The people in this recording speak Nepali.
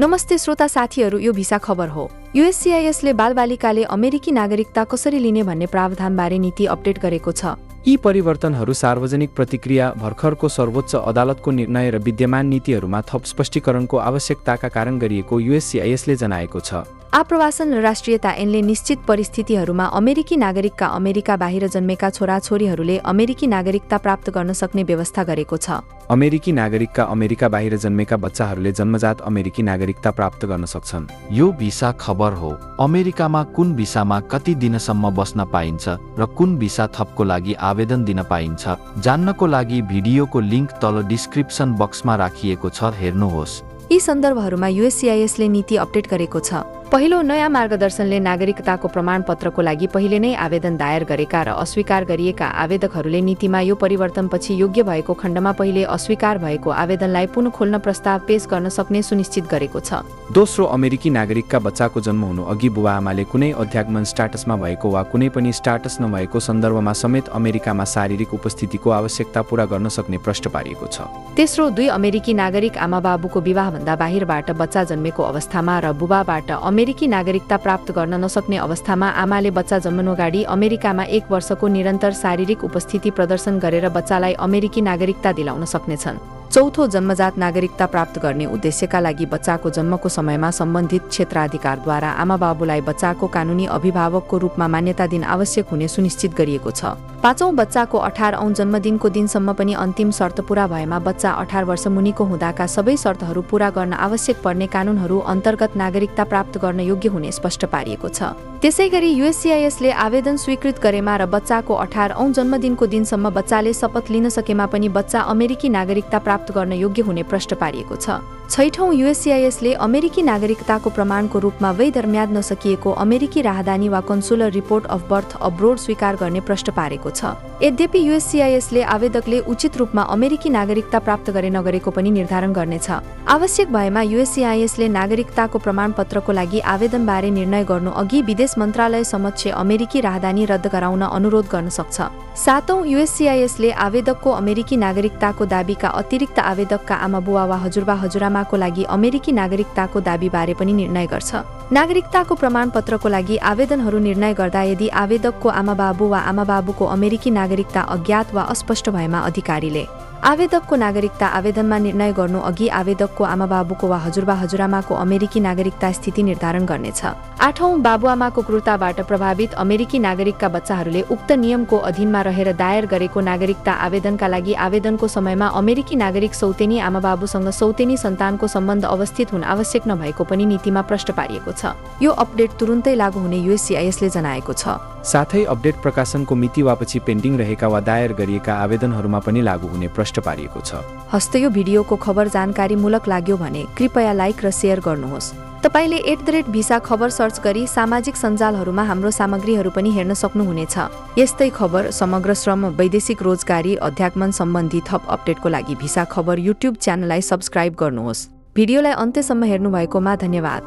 नमस्ते श्रोता साथीहरू यो भिसा खबर हो। युएससिआइएसले बालबालिकाले अमेरिकी नागरिकता कसरी लिने भन्ने प्रावधानबारे नीति अपडेट गरेको छ। यी परिवर्तनहरू सार्वजनिक प्रतिक्रिया भर्खरको सर्वोच्च अदालतको निर्णय र विद्यमान नीतिहरूमा थप स्पष्टीकरणको आवश्यकताका कारण गरिएको युएससिआइएसले जनाएको छ। आप्रवासन र राष्ट्रियता ऐनले निश्चित परिस्थितिहरूमा अमेरिकी नागरिकका अमेरिका बाहिर जन्मेका छोराछोरीहरूले अमेरिकी नागरिकता प्राप्त गर्न सक्ने व्यवस्था गरेको छ। अमेरिकी नागरिकका अमेरिका बाहिर जन्मेका बच्चाहरूले जन्मजात अमेरिकी नागरिकता प्राप्त गर्न सक्छन्। यो भिसा खबर हो। अमेरिकामा कुन भिसामा कति दिनसम्म बस्न पाइन्छ र कुन भिसा थपको लागि आवेदन दिन पाइन्छ जान्नको लागि भिडियोको लिङ्क तल डिस्क्रिप्सन बक्समा राखिएको छ हेर्नुहोस्। यी सन्दर्भहरूमा युएससिआइएसले नीति अपडेट गरेको छ। पहिलो नयाँ मार्गदर्शनले नागरिकताको प्रमाणपत्रको लागि पहिले नै आवेदन दायर गरेका र अस्वीकार गरिएका आवेदकहरूले नीतिमा यो परिवर्तनपछि योग्य भएको खण्डमा पहिले अस्वीकार भएको आवेदनलाई पुनः खोल्न प्रस्ताव पेश गर्न सक्ने सुनिश्चित गरेको छ। दोस्रो अमेरिकी नागरिकका बच्चाको जन्म हुनु अघि बुबा आमाले कुनै अध्यागमन स्टाटसमा भएको वा कुनै पनि स्टाटस नभएको सन्दर्भमा समेत अमेरिकामा शारीरिक उपस्थितिको आवश्यकता पूरा गर्न सक्ने प्रश्न पारिएको छ। तेस्रो दुई अमेरिकी नागरिक आमा बाबुको विवाहभन्दा बाहिरबाट बच्चा जन्मेको अवस्थामा र बुबाबाट अमेरिकी नागरिकता प्राप्त गर्न नसक्ने अवस्थामा आमाले बच्चा जन्मनु अगाडि अमेरिकामा एक वर्षको निरन्तर शारीरिक उपस्थिति प्रदर्शन गरेर बच्चालाई अमेरिकी नागरिकता दिलाउन सक्नेछन्। चौथो जन्मजात नागरिकता प्राप्त गर्ने उद्देश्यका लागि बच्चाको जन्मको समयमा सम्बन्धित क्षेत्राधिकारद्वारा आमा बाबुलाई बच्चाको कानुनी अभिभावकको रूपमा मान्यता दिन आवश्यक हुने सुनिश्चित गरिएको छ। पाँचौं बच्चाको अठार औं जन्मदिनको दिनसम्म पनि अन्तिम शर्त पूरा भएमा बच्चा अठार वर्ष मुनिको हुँदाका सबै शर्तहरू पूरा गर्न आवश्यक पर्ने कानूनहरू अन्तर्गत नागरिकता प्राप्त गर्न योग्य हुने स्पष्ट पारिएको छ। त्यसै गरी युएससिआइएसले आवेदन स्वीकृत गरेमा र बच्चाको अठार औं जन्मदिनको दिनसम्म बच्चाले शपथ लिन सकेमा पनि बच्चा अमेरिकी नागरिकता प्राप्त गर्न योग्य हुने प्रश्न पारिएको छ। छैठौं युएससिआइएसले अमेरिकी नागरिकताको प्रमाणको रूपमा वैध म्याद नसकिएको अमेरिकी राहदानी वा consular report of birth abroad स्वीकार गर्ने प्रश्न पारेको छ। यद्यपि युएससिआइएसले आवेदकले उचित रूपमा अमेरिकी नागरिकता प्राप्त गरे नगरेको पनि निर्धारण गर्नेछ। आवश्यक भएमा युएससिआइएसले नागरिकताको प्रमाणपत्रको लागि आवेदनबारे निर्णय गर्नु अघि विदेश मन्त्रालय समक्ष अमेरिकी राहदानी रद्द गराउन अनुरोध गर्न सक्छ। सातौं युएससिआइएसले आवेदकको अमेरिकी नागरिकताको दावीका अतिरिक्त आवेदकका आमा बुवा वा हजुरबा हजुरआमाको लागि अमेरिकी नागरिकताको दावीबारे पनि निर्णय गर्छ। नागरिकताको प्रमाणपत्रको लागि आवेदनहरू निर्णय गर्दा यदि आवेदकको आमा बाबु वा आमा बाबुको अमेरिकी नागरिकता अज्ञात वा अस्पष्ट भएमा अधिकारीले। आवेदकको नागरिकता आवेदनमा निर्णय गर्नु अघि आवेदकको आमा बाबुको वा हजुरबा हजुरआमाको अमेरिकी नागरिकता स्थिति निर्धारण गर्नेछ। आठौं बाबुआमाको क्रूरताबाट प्रभावित अमेरिकी नागरिकका बच्चाहरूले उक्त नियमको अधीनमा रहेर दायर गरेको नागरिकता आवेदनका लागि आवेदनको समयमा अमेरिकी नागरिक सौतेनी आमा बाबुसँग सौतेनी सन्तानको सम्बन्ध अवस्थित हुन आवश्यक नभएको पनि नीतिमा प्रश्न पारिएको छ। यो अपडेट तुरुन्तै लागू हुने युएससिआइएसले जनाएको छ। साथै अपडेट प्रकाशनको मिति वा पछि पेन्डिङ रहेका वा दायर गरिएका आवेदनहरूमा पनि लागू हुने प्रश्न पारिएको छ। हस्त यो भिडियोको खबर जानकारीमूलक लाग्यो भने कृपया लाइक र सेयर गर्नुहोस्। तपाईँले एट द रेट भिसा खबर सर्च गरी सामाजिक सञ्जालहरूमा हाम्रो सामग्रीहरू पनि हेर्न सक्नुहुनेछ। यस्तै खबर समग्र श्रम वैदेशिक रोजगारी अध्यागमन सम्बन्धी थप अपडेटको लागि भिसा खबर युट्युब च्यानललाई सब्सक्राइब गर्नुहोस्। भिडियोलाई अन्त्यसम्म हेर्नुभएकोमा धन्यवाद।